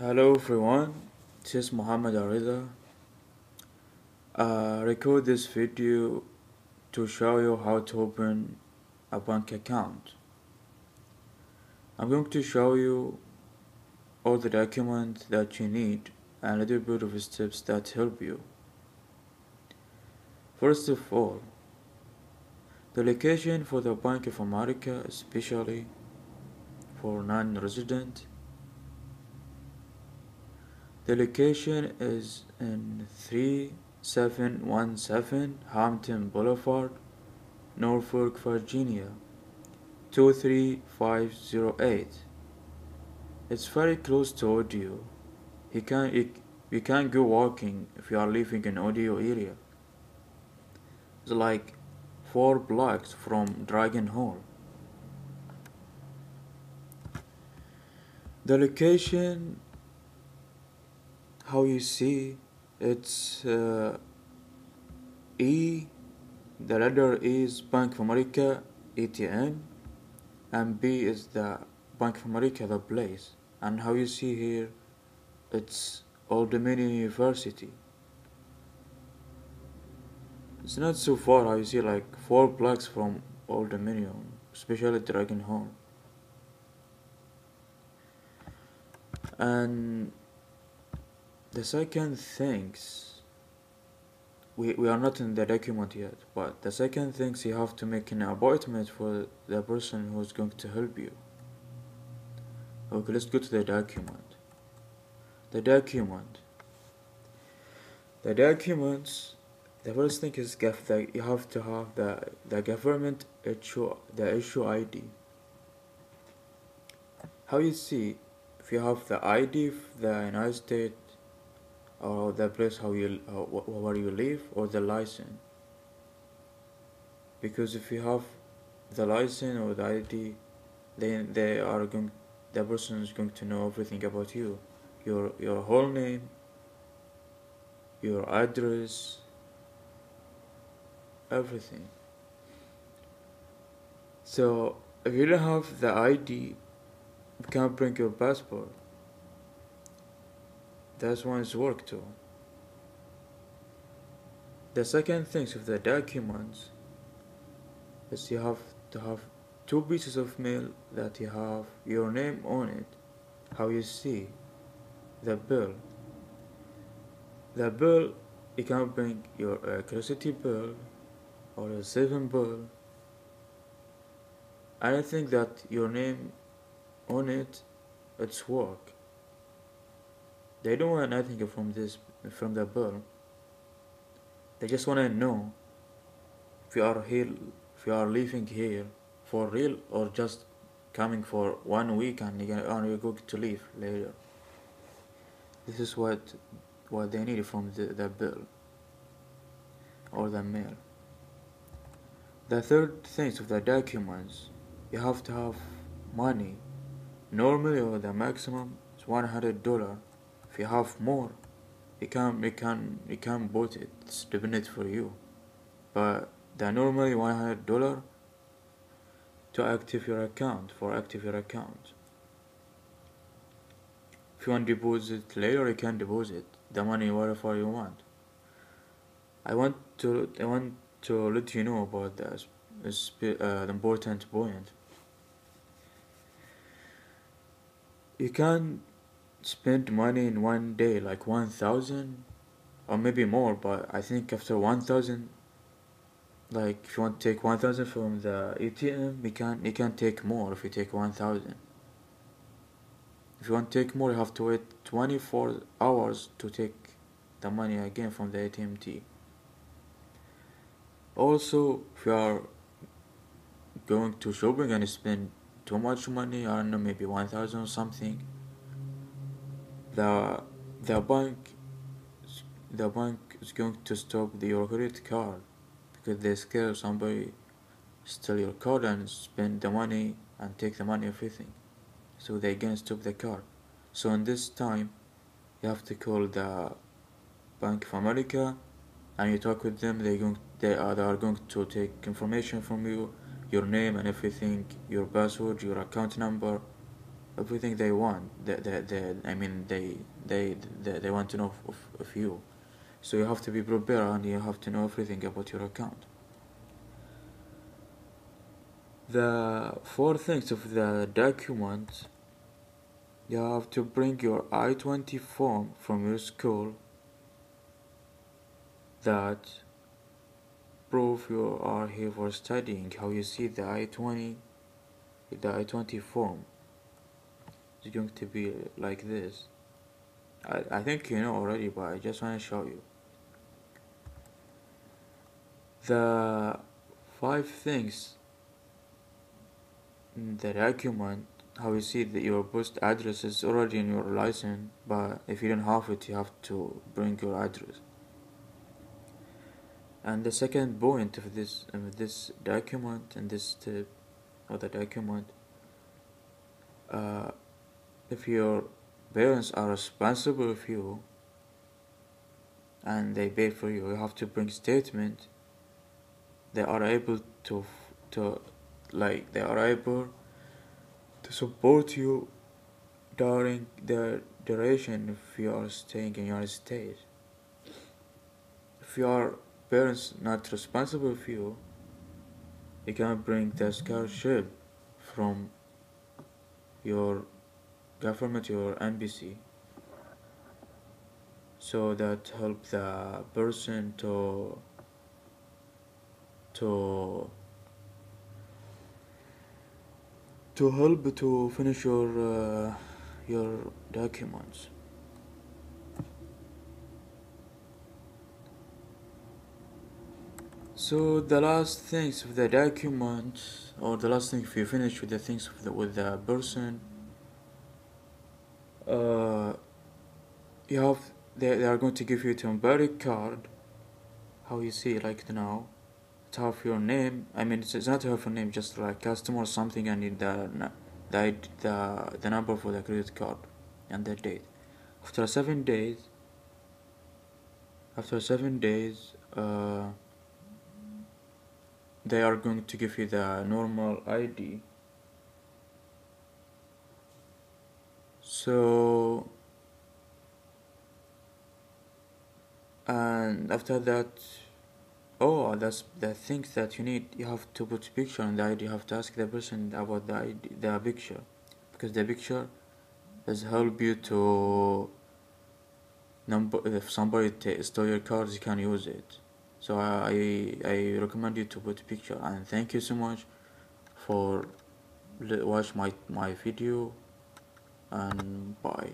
Hello everyone, this is Muhammad Arida. I record this video to show you how to open a bank account. I'm going to show you all the documents that you need and a little bit of steps that help you. First of all, the location for the Bank of America, especially for non-resident, the location is in 3717 Hampton Boulevard, Norfolk, Virginia 23508. It's very close to ODU. You can you, you can go walking if you are living in ODU area. It's like four blocks from Dragas Hall. The location how you see it's uh, E the letter E is Bank of America ATM and B is the Bank of America the place. And how you see here it's Old Dominion University. It's not so far how you see like four blocks from Old Dominion especially Dragas Hall and the second things we, we are not in the document yet but the second things you have to make an appointment for the person who's going to help you. Okay let's go to the document. The document. The documents the first thing is that you have to have the the government issue the issue ID how you see if you have the ID of the United States or the place how you uh, where you live or the license. Because if you have the license or the ID then they are going the person is going to know everything about you. Your your whole name your address everything. So if you don't have the ID you can't bring your passport that's one's work too. The second thing of the documents is you have to have two pieces of mail that you have your name on it, how you see the bill. The bill you can bring your electricity bill or a saving bill. Anything that your name on it, it's work. They don't want anything from this from the bill. They just want to know if you are here, if you are living here for real or just coming for one week and you're, going to leave later. This is what what they need from the, the bill or the mail. The third thing of the documents, you have to have money. Normally, or the maximum is one hundred dollar if you have more you can you can you can bought it. It's definite for you. But the normally 100 dollar to active your account for active your account. If you want to deposit later you can deposit the money wherever you want. I want to I want to let you know about this uh, the important point. You can spend money in one day like 1000 or maybe more but i think after 1000 like if you want to take 1000 from the atm you can't you can't take more if you take 1000 if you want to take more you have to wait 24 hours to take the money again from the atmt also if you are going to shopping and spend too much money i don't know maybe 1000 or something the the bank the bank is going to stop the, your credit card because they scare somebody steal your card and spend the money and take the money everything. So they can stop the card. So in this time you have to call the bank of america and you talk with them. They going they are, they are going to take information from you your name and everything your password your account number everything they want. They, they, they, I mean, they, they, they, they want to know of, of you. So you have to be prepared and you have to know everything about your account. The four things of the document you have to bring your I-20 form from your school that prove you are here for studying. How you see the I-20, the I-20 form going to be like this. I, I think you know already, but I just want to show you. The five things in the document how you see that your post address is already in your license but if you don't have it you have to bring your address and the second point of this of this document and this tip of the document uh, if your parents are responsible of you and they pay for you you have to bring statement they are able to to like they are able to support you during the duration if you are staying in your state. If your parents not responsible for you, you can bring the scholarship from your government, your NBC, so that help the person to to to help to finish your uh, your documents. So the last things of the document or the last thing if you finish with the things the, with the person uh, you have they, they are going to give you temporary card. How you see like now to have your name. I mean it's, it's not have your name just like customer or something I need the the the, the number for the credit card and the date. After seven days after seven days uh, they are going to give you the normal ID so and after that Oh, that's the things that you need. You have to put picture on the ID. You have to ask the person about the ID, the picture, because the picture does help you to number. If somebody t- stole your cards, you can use it. So I I recommend you to put a picture. And thank you so much for watch my my video. And bye.